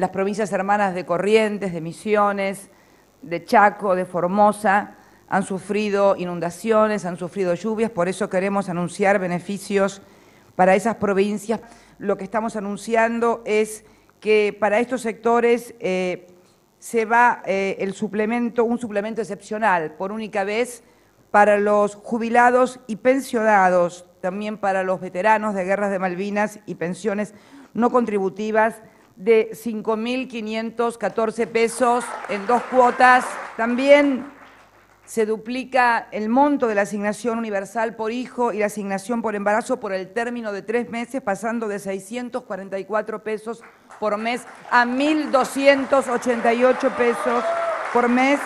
las provincias hermanas de Corrientes, de Misiones, de Chaco, de Formosa, han sufrido inundaciones, han sufrido lluvias, por eso queremos anunciar beneficios para esas provincias. Lo que estamos anunciando es que para estos sectores eh, se va eh, el suplemento, un suplemento excepcional por única vez para los jubilados y pensionados, también para los veteranos de guerras de Malvinas y pensiones no contributivas de 5.514 pesos en dos cuotas. También se duplica el monto de la asignación universal por hijo y la asignación por embarazo por el término de tres meses, pasando de 644 pesos por mes a 1.288 pesos por mes.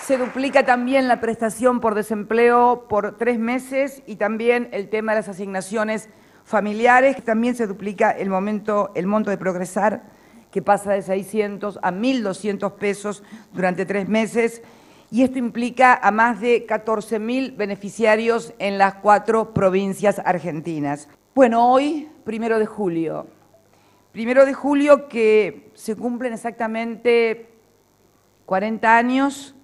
Se duplica también la prestación por desempleo por tres meses y también el tema de las asignaciones familiares. También se duplica el, momento, el monto de progresar, que pasa de 600 a 1.200 pesos durante tres meses. Y esto implica a más de 14.000 beneficiarios en las cuatro provincias argentinas. Bueno, hoy, primero de julio. Primero de julio que se cumplen exactamente 40 años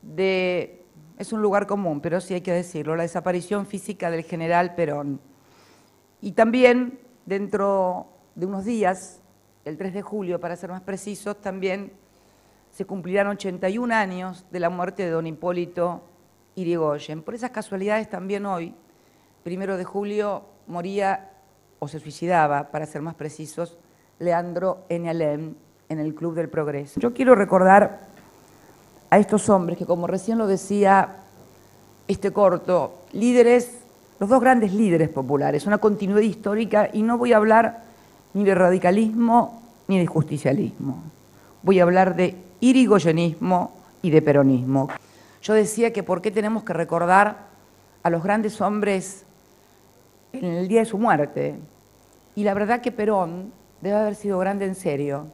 de, es un lugar común, pero sí hay que decirlo, la desaparición física del general Perón. Y también dentro de unos días, el 3 de julio, para ser más precisos, también se cumplirán 81 años de la muerte de don Hipólito Irigoyen. Por esas casualidades también hoy, primero de julio, moría o se suicidaba, para ser más precisos, Leandro Enialem en el Club del Progreso. Yo quiero recordar a estos hombres que, como recién lo decía este corto, líderes, los dos grandes líderes populares, una continuidad histórica, y no voy a hablar ni de radicalismo ni de justicialismo. Voy a hablar de irigoyenismo y de peronismo. Yo decía que por qué tenemos que recordar a los grandes hombres en el día de su muerte. Y la verdad que Perón debe haber sido grande en serio,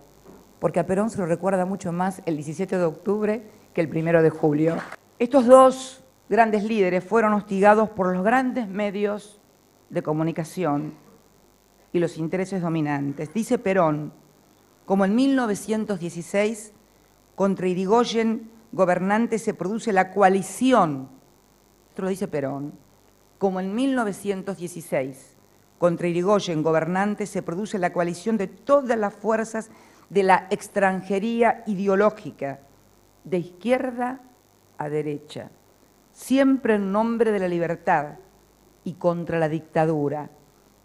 porque a Perón se lo recuerda mucho más el 17 de octubre que el primero de julio. Estos dos grandes líderes fueron hostigados por los grandes medios de comunicación y los intereses dominantes. Dice Perón, como en 1916, contra Irigoyen gobernante se produce la coalición, esto lo dice Perón, como en 1916, contra Irigoyen gobernante se produce la coalición de todas las fuerzas de la extranjería ideológica de izquierda a derecha, siempre en nombre de la libertad y contra la dictadura,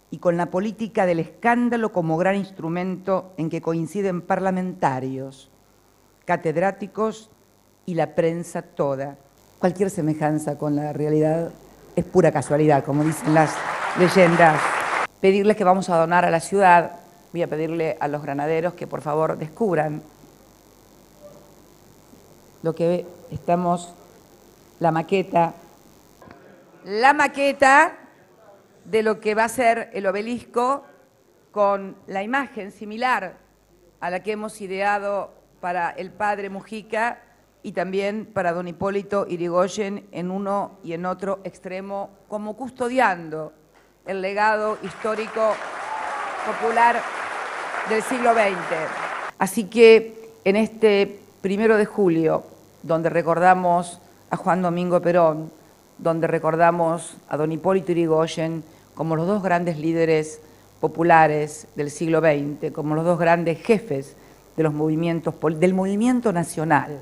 y con la política del escándalo como gran instrumento en que coinciden parlamentarios, catedráticos y la prensa toda. Cualquier semejanza con la realidad es pura casualidad, como dicen las leyendas. Pedirles que vamos a donar a la ciudad, voy a pedirle a los granaderos que por favor descubran lo que estamos, la maqueta, la maqueta de lo que va a ser el obelisco con la imagen similar a la que hemos ideado para el padre Mujica y también para don Hipólito Irigoyen en uno y en otro extremo, como custodiando el legado histórico popular del siglo XX. Así que en este primero de julio donde recordamos a Juan Domingo Perón, donde recordamos a don Hipólito Yrigoyen como los dos grandes líderes populares del siglo XX, como los dos grandes jefes de los movimientos, del movimiento nacional